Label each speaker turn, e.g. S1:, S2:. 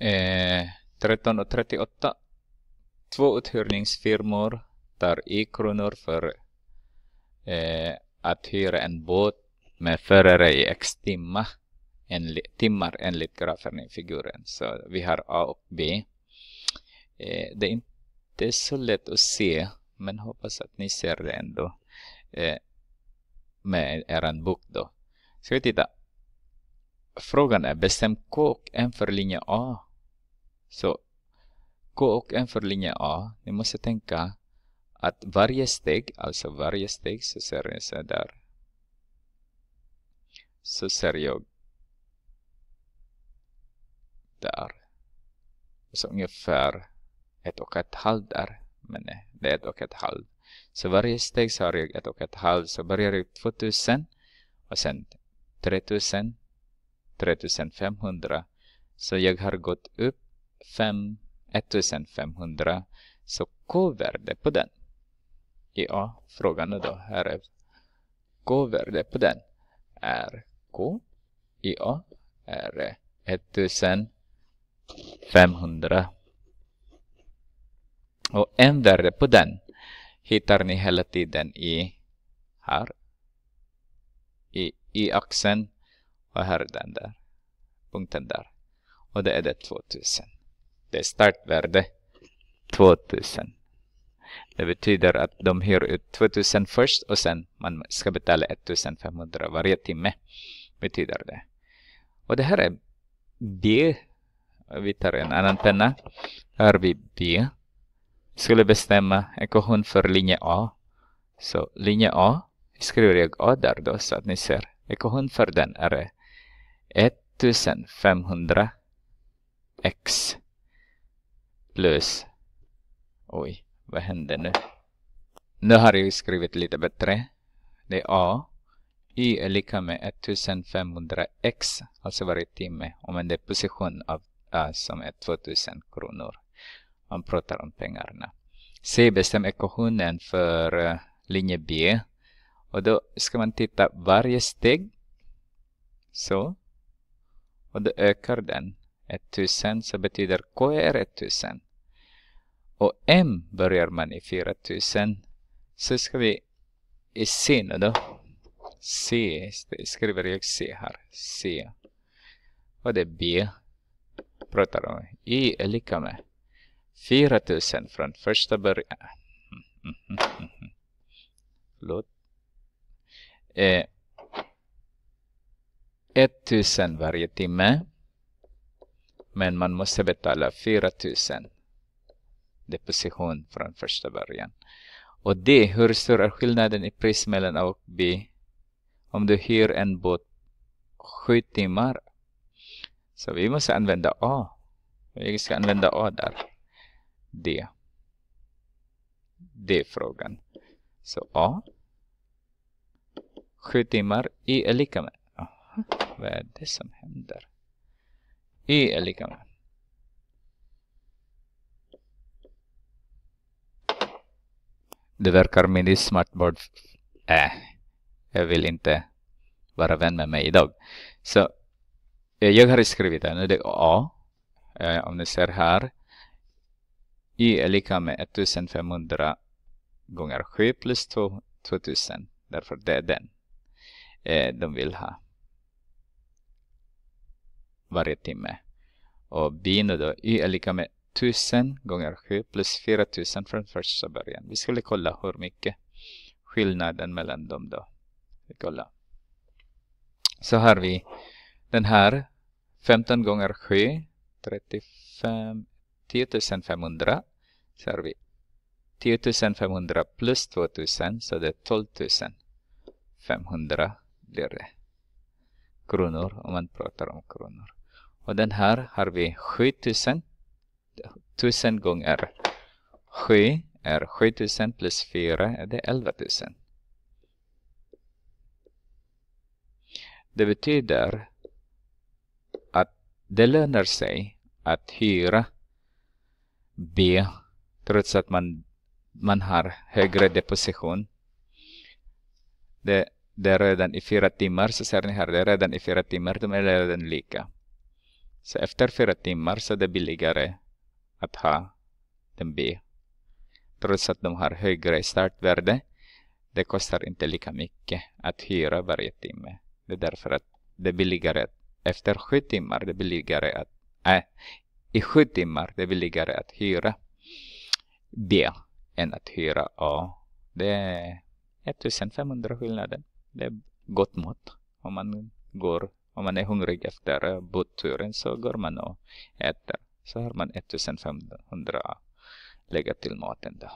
S1: Eh, 13.38. Två uthyrningsfirmor tar i kronor för eh, att hyra en båt med förare i x timmar, enligt, timmar enligt grafen i figuren. Så vi har A och B. Eh, det är inte så lätt att se, men hoppas att ni ser det ändå eh, med er bok då. Ska vi titta. Frågan är bestäm K och M för linje A. Så K och M för linje A. Ni måste tänka att varje steg, alltså varje steg så ser jag så där. Så ser jag där. Så ungefär ett och ett halvt där. Men det är ett och ett halvt. Så varje steg så har jag ett och ett halvt. Så börjar jag 2000 och sen 3000, 3500. Så jag har gått upp 5, 1500. Så K-värde på den. Ja, frågan är då här är K-värde på den är K. Ja, är 1500. Och en värde på den hittar ni hela tiden i här. I, i axeln och här är den där. Punkten där. Och det är det 2000. Det är startvärde 2000. Det betyder att de hyr ut 2000 först och sen man ska betala 1500 varje timme. Betyder det. Och det här är B. Vi tar en annan penna. Här har vi B skulle bestämma ekvation för linje A. Så linje A skriver jag A där då så att ni ser. Ekvation för den är 1500 x plus oj, vad hände nu? Nu har jag skrivit lite bättre. Det är A. Y är lika med 1500 x, alltså varje timme. Om det är position av A som är 2000 kronor man pratar om pengarna. C bestämmer ekvationen för eh, linje B. Och då ska man titta varje steg. Så. Och då ökar den. 1000 så betyder K är 1000. Och M börjar man i 4000. Så ska vi i C nu då. C, skriver jag C här. C. Och det är B. Pratar om. i är lika med 4000 från första början. Förlåt. Eh, 1000 varje timme. Men man måste betala 4000 deposition från första början. Och det, hur stor är skillnaden i pris mellan A och B? Om du hyr en båt 7 timmar. Så vi måste använda A. Vi ska använda A där. D. Det är frågan. Så A. Sju timmar. Y är lika med. Vad är det som händer? Y är lika med. Det verkar min smartboard. Äh, jag vill inte vara vän med mig idag. Så eh, jag har skrivit det. Nu det är A. Eh, om ni ser här y är lika med 1500 gånger 7 plus 2, 2000. Därför det är den eh, de vill ha varje timme. Och b nu då, y är lika med 1000 gånger 7 plus 4000 från första början. Vi skulle kolla hur mycket skillnaden mellan dem då. Vi kollar. Så har vi den här 15 gånger 7, 35, 10 500 så har vi 10 500 plus 2000 så det är 12 500 blir det kronor om man pratar om kronor. Och den här har vi 7000 1000 gånger 7 är 7000 plus 4 är det 11 000. Det betyder att det lönar sig att hyra B trots att man, man har högre deposition. Det, det är redan i fyra timmar, så ser ni här, det är redan i fyra timmar, de är redan lika. Så efter fyra timmar så är det billigare att ha den B. Trots att de har högre startvärde. Det kostar inte lika mycket att hyra varje timme. Det är därför att det är billigare efter sju timmar det är billigare att äh, i sju timmar det är billigare att hyra B än att hyra A. Det är 1500 skillnaden. Det är gott mått. Om man går, om man är hungrig efter eh, båtturen så går man och äter. Så har man 1500 lägga till maten då.